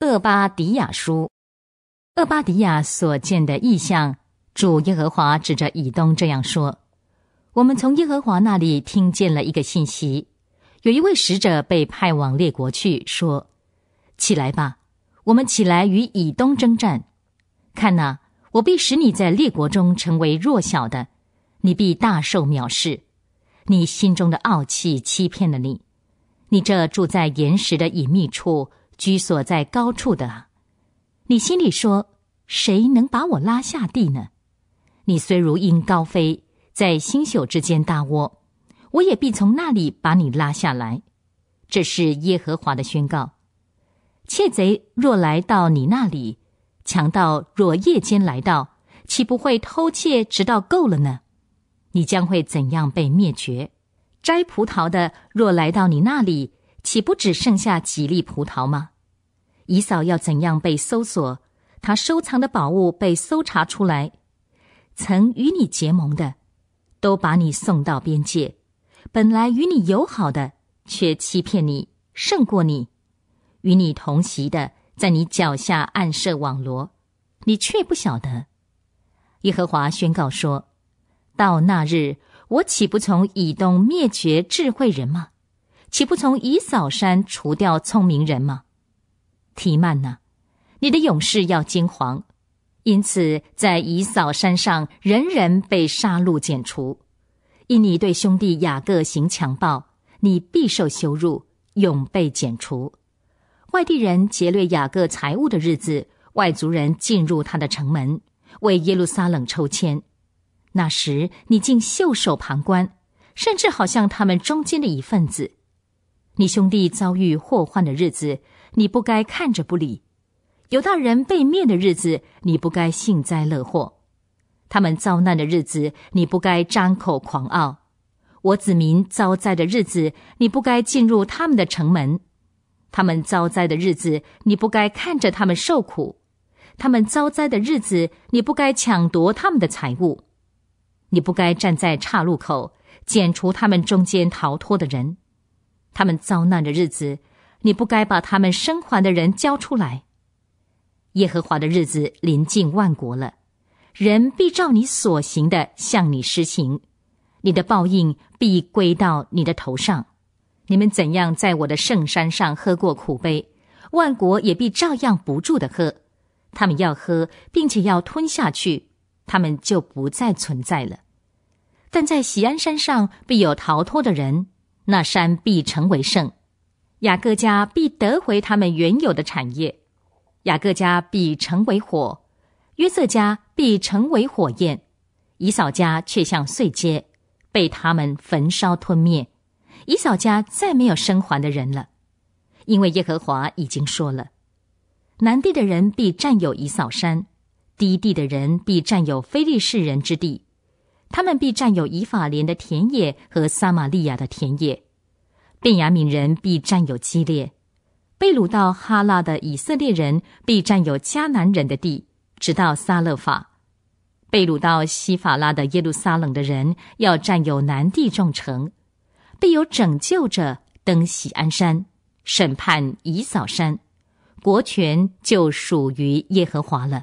厄巴迪亚书，厄巴迪亚所见的异象，主耶和华指着以东这样说：“我们从耶和华那里听见了一个信息，有一位使者被派往列国去，说：起来吧，我们起来与以东征战。看哪，我必使你在列国中成为弱小的，你必大受藐视。你心中的傲气欺骗了你，你这住在岩石的隐秘处。”居所在高处的，你心里说：“谁能把我拉下地呢？”你虽如鹰高飞，在星宿之间大窝，我也必从那里把你拉下来。这是耶和华的宣告。窃贼若来到你那里，强盗若夜间来到，岂不会偷窃直到够了呢？你将会怎样被灭绝？摘葡萄的若来到你那里，岂不只剩下几粒葡萄吗？姨嫂要怎样被搜索？他收藏的宝物被搜查出来，曾与你结盟的，都把你送到边界；本来与你友好的，却欺骗你，胜过你；与你同席的，在你脚下暗设网罗，你却不晓得。耶和华宣告说：“到那日，我岂不从以东灭绝智慧人吗？岂不从以扫山除掉聪明人吗？”提曼呢？你的勇士要惊惶，因此在以扫山上，人人被杀戮剪除。因你对兄弟雅各行强暴，你必受羞辱，永被剪除。外地人劫掠雅各财物的日子，外族人进入他的城门，为耶路撒冷抽签。那时你竟袖手旁观，甚至好像他们中间的一份子。你兄弟遭遇祸患的日子。你不该看着不理，有大人被灭的日子，你不该幸灾乐祸；他们遭难的日子，你不该张口狂傲；我子民遭灾的日子，你不该进入他们的城门；他们遭灾的日子，你不该看着他们受苦；他们遭灾的日子，你不该抢夺他们的财物；你不该站在岔路口剪除他们中间逃脱的人；他们遭难的日子。你不该把他们生还的人交出来。耶和华的日子临近万国了，人必照你所行的向你施行，你的报应必归到你的头上。你们怎样在我的圣山上喝过苦杯，万国也必照样不住的喝。他们要喝，并且要吞下去，他们就不再存在了。但在喜安山上必有逃脱的人，那山必成为圣。雅各家必得回他们原有的产业，雅各家必成为火，约瑟家必成为火焰，以扫家却像碎秸，被他们焚烧吞灭。以扫家再没有生还的人了，因为耶和华已经说了：南地的人必占有以扫山，低地的人必占有非利士人之地，他们必占有以法莲的田野和撒玛利亚的田野。便雅悯人必占有基列，被掳到哈拉的以色列人必占有迦南人的地，直到撒勒法；被掳到西法拉的耶路撒冷的人要占有南地众城，必有拯救者登喜安山，审判以扫山，国权就属于耶和华了。